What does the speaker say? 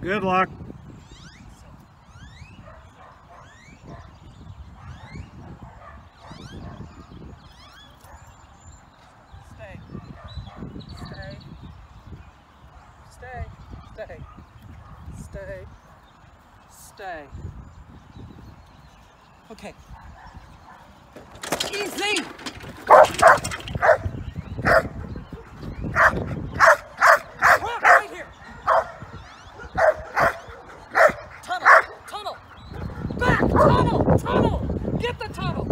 Good luck. Stay. Stay. Stay. Stay. Stay. Okay. Easy! tunnel! Get the tunnel!